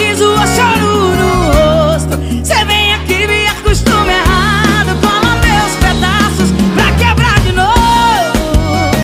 sorriso, a